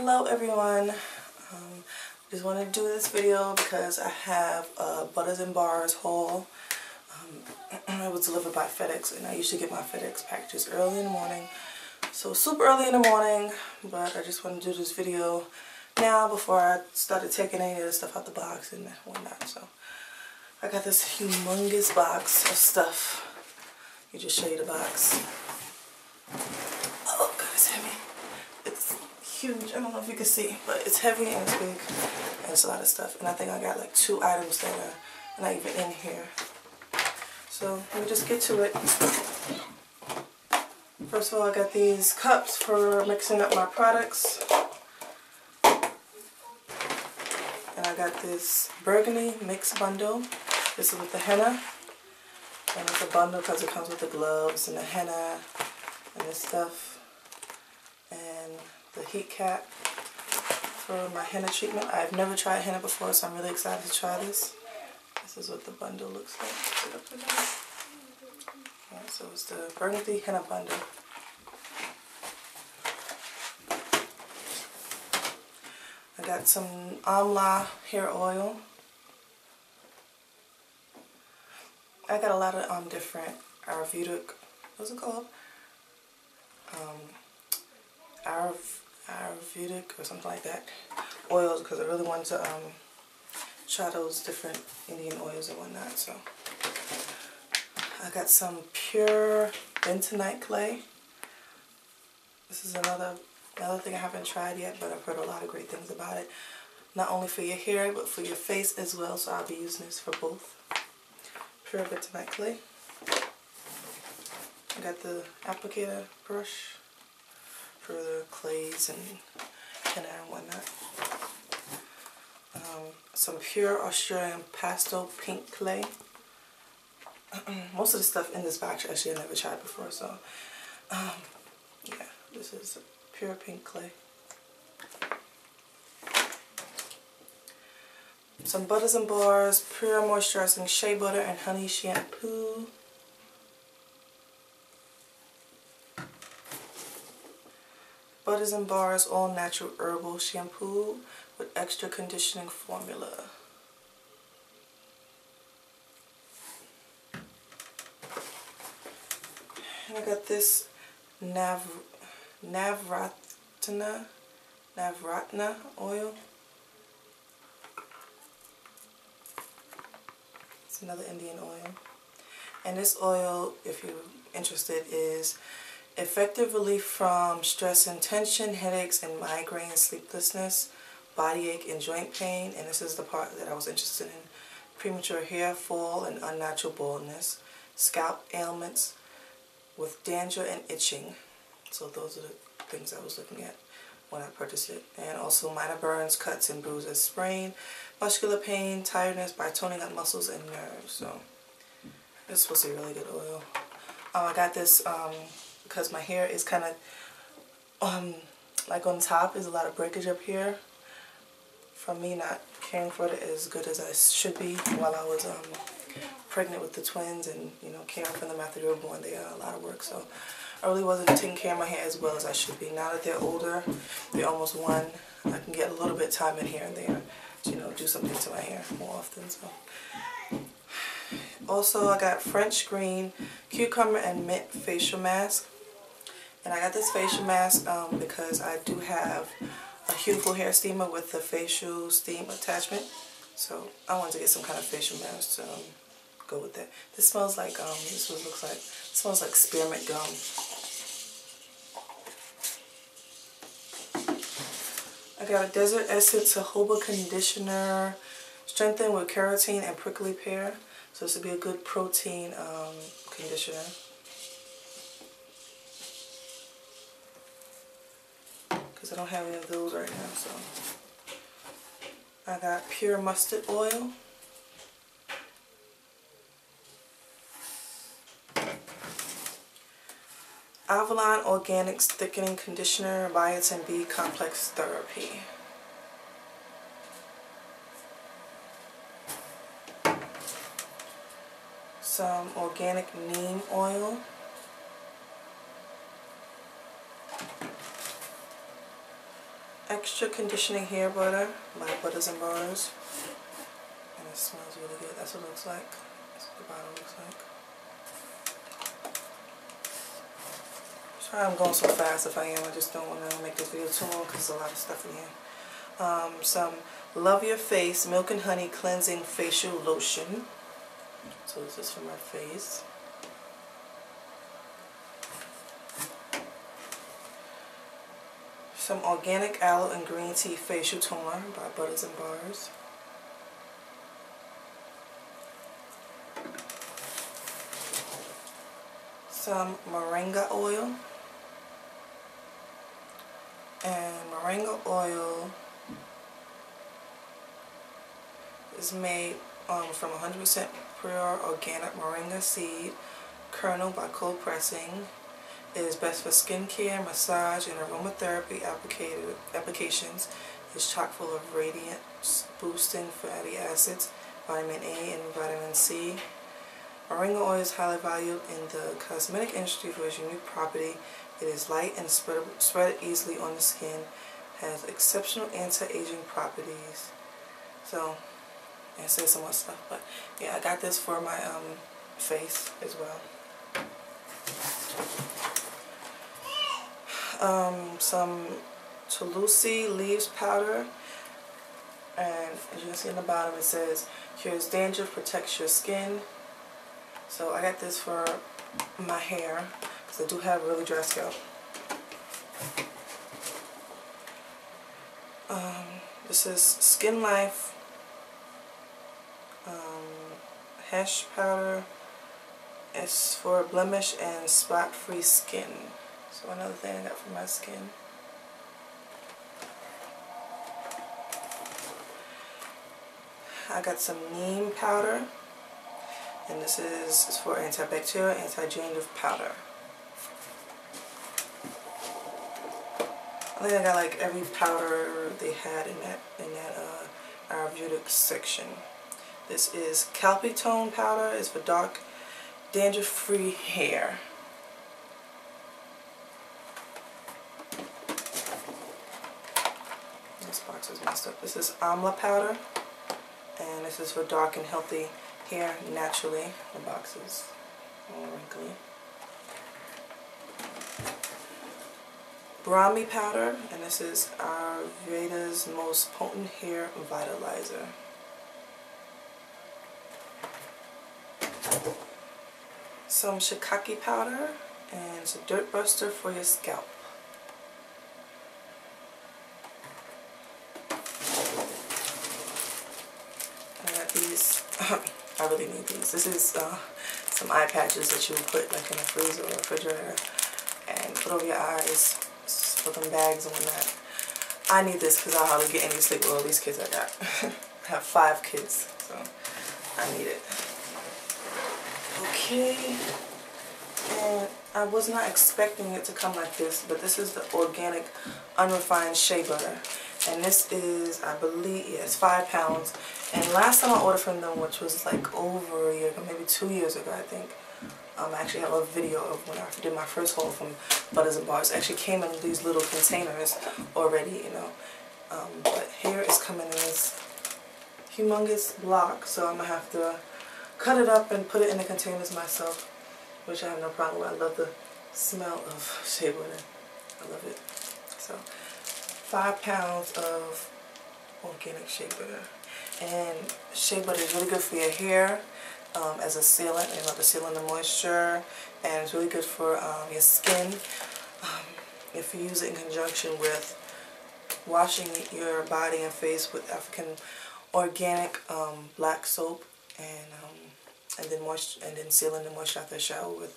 Hello everyone. Um, just wanted to do this video because I have a Butters and Bars haul. Um, it was delivered by FedEx and I usually get my FedEx packages early in the morning. So super early in the morning, but I just want to do this video now before I started taking any of the stuff out the box and whatnot. So I got this humongous box of stuff. You just show you the box. Oh god, it's heavy. It's huge. I don't know if you can see, but it's heavy and it's big and it's a lot of stuff. And I think I got like two items that are not even in here. So let me just get to it. First of all, I got these cups for mixing up my products. And I got this burgundy mix bundle. This is with the henna. And it's a bundle because it comes with the gloves and the henna and this stuff. Heat cap for my henna treatment. I've never tried henna before, so I'm really excited to try this. This is what the bundle looks like. So it's the burgundy henna bundle. I got some Amla hair oil. I got a lot of um different Ayurvedic, what's it called? Um, Ayurvedic or something like that oils because I really wanted to um, try those different Indian oils and whatnot. So I got some pure bentonite clay. This is another another thing I haven't tried yet, but I've heard a lot of great things about it. Not only for your hair, but for your face as well. So I'll be using this for both. Pure bentonite clay. I got the applicator brush for the clays and henna and whatnot. Um, some pure Australian pastel pink clay. Most of the stuff in this box actually I never tried before, so um, yeah, this is pure pink clay. Some Butters and Bars, Pure Moisturizing Shea Butter and Honey Shampoo. Butters and Bars All Natural Herbal Shampoo with Extra Conditioning Formula. And I got this Nav Navratna Navratna oil. It's another Indian oil. And this oil, if you're interested, is effective relief from stress and tension, headaches and migraine, sleeplessness, body ache and joint pain. And this is the part that I was interested in. Premature hair fall and unnatural baldness, scalp ailments with dandruff and itching. So those are the things I was looking at when I purchased it. And also minor burns, cuts and bruises, sprain, muscular pain, tiredness by toning up muscles and nerves. So it's supposed to be really good oil. Um, I got this um, because my hair is kind of um, like on top is a lot of breakage up here from me not caring for it as good as I should be while I was um, pregnant with the twins and you know caring for them after they were born. They are a lot of work so I really wasn't taking care of my hair as well as I should be. Now that they're older, they're almost one, I can get a little bit of time in here and there to, you know, do something to my hair more often. So, Also, I got French Green Cucumber and Mint Facial Mask. And I got this facial mask um, because I do have a Huetiful hair steamer with the facial steam attachment. So I wanted to get some kind of facial mask to um, go with that. This smells like, um, this is what looks like. Smells like spearmint gum. I got a Desert Essence Jojoba Conditioner, strengthened with keratin and prickly pear. So this would be a good protein um, conditioner. Because I don't have any of those right now, so. I got pure mustard oil. Avalon Organics Thickening Conditioner Biotin B Complex Therapy. Some organic neem oil. Extra conditioning hair butter by Butters and Bars. And it smells really good. That's what it looks like. That's what the bottle looks like. Sorry I'm going so fast if I am. I just don't want to make this video too long because there's a lot of stuff in here. Um, some Love Your Face Milk and Honey Cleansing Facial Lotion. So this is for my face. Some Organic Aloe and Green Tea Facial Toner by Butters and Bars. Some Moringa Oil. And Moringa Oil is made um, from 100% pure organic moringa seed kernel by cold pressing. It is best for skincare, massage, and aromatherapy applications. It's chock full of radiance boosting fatty acids, vitamin A, and vitamin C. Moringa oil is highly valued in the cosmetic industry for its unique property. It is light and spread, easily on the skin, has exceptional anti-aging properties. So, and say some more stuff, but yeah, I got this for my um, face as well. Um, some Tulsi leaves powder. And as you can see in the bottom it says cures dandruff, protects your skin. So I got this for my hair because I do have really dry scalp. Um, this is Skin Life um, hash powder. It's for blemish and spot free skin so another thing I got for my skin I got some neem powder and this is for antibacterial anti-dandruff powder I think I got like every powder they had in that in that uh, Ayurvedic section this is Calpitone powder. It's for dark, dandruff-free hair. This box is messed up. This is Amla powder. And this is for dark and healthy hair naturally. The box is all wrinkly. Brahmi powder. And this is Ayurveda's most potent hair vitalizer. some shikakai powder and it's a dirt buster for your scalp. I got these, I really need these. This is uh, some eye patches that you put like in a freezer or refrigerator and put over your eyes for them bags and whatnot. I need this because I hardly get any sleep with all these kids I got. I have five kids, so I need it. Okay. And I was not expecting it to come like this, but this is the organic unrefined shea butter. And this is, I believe, it's five pounds. And last time I ordered from them, which was like over a year ago, maybe two years ago, I think. Um, I actually have a video of when I did my first haul from Butters and Bars. It actually came in these little containers already, you know. Um, but here it's coming in this humongous block, so I'm to have to cut it up and put it in the containers myself, which I have no problem with. I love the smell of shea butter. I love it. So, five pounds of organic shea butter. And shea butter is really good for your hair um, as a sealant, you know, to seal in the moisture. And it's really good for um, your skin. Um, if you use it in conjunction with washing your body and face with African organic um, black soap and um, and then moisture and then sealing the moisture after the shower with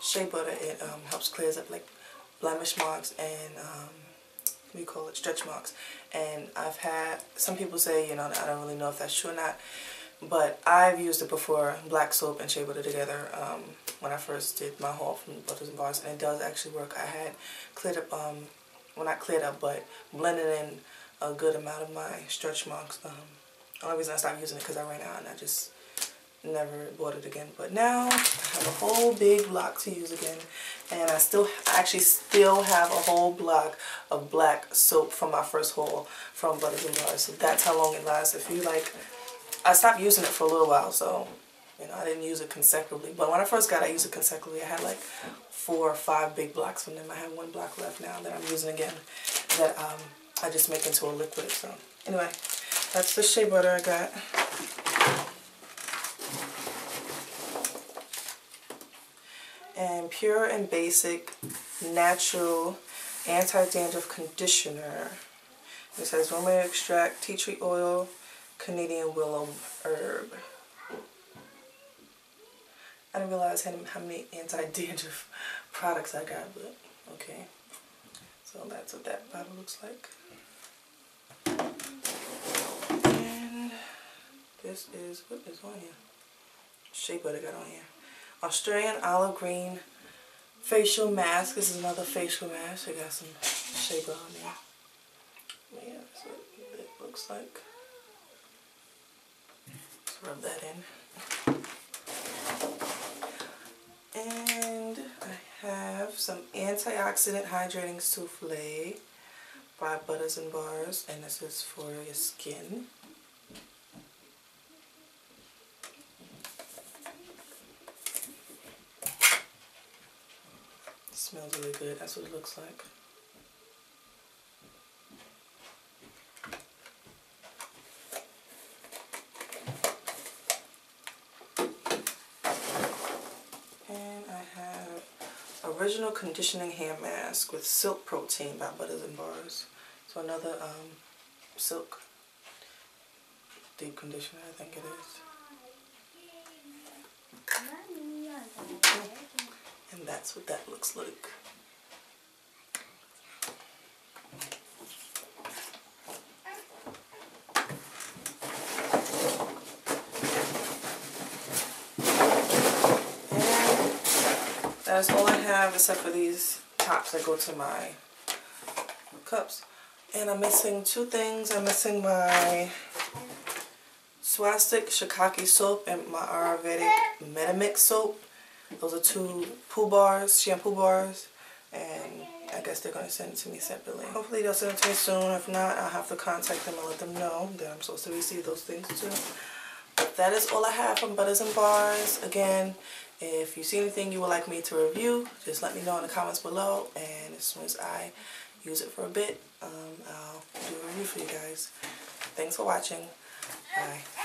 shea butter. It um, helps clears up like blemish marks and we call it stretch marks. And I've had some people say, you know, I don't really know if that's true or not, but I've used it before, black soap and shea butter together, um, when I first did my haul from Butters and Bars, and it does actually work. I had cleared up, um, well not cleared up, but blended in a good amount of my stretch marks. Um, the only reason I stopped using it because I ran out and I just never bought it again. But now I have a whole big block to use again. And I still, I actually still have a whole block of black soap from my first haul from Butters and Bars. So that's how long it lasts. If you like, I stopped using it for a little while, so you know, I didn't use it consecutively. But when I first got it, I used it consecutively. I had like four or five big blocks from them. I have one block left now that I'm using again that um, I just make into a liquid. So anyway, that's the shea butter I got. And Pure and Basic Natural Anti-Dandruff Conditioner. This has rosemary extract, tea tree oil, Canadian willow herb. I didn't realize how many anti-dandruff products I got, but okay. So that's what that bottle looks like. And this is, what is on here? Shea butter got on here. Australian olive green facial mask. This is another facial mask. I got some butter on there. Yeah, that's what it looks like. Let's rub that in. And I have some antioxidant hydrating souffle by Butters and Bars. And this is for your skin. Smells really good. That's what it looks like. And I have Original conditioning hair mask with silk protein by Butters and Bars. So another um, silk deep conditioner, I think it is. And that's what that looks like. That's all I have except for these tops that go to my cups. And I'm missing two things. I'm missing my Swastik Shikakai soap and my Ayurvedic Metamix soap. Those are two poo bars, shampoo bars. And I guess they're going to send it to me separately. Hopefully they'll send it to me soon. If not, I'll have to contact them and let them know that I'm supposed to receive those things too. But that is all I have from Butters and Bars. Again, if you see anything you would like me to review, just let me know in the comments below. And as soon as I use it for a bit, um, I'll do a review for you guys. Thanks for watching. Bye.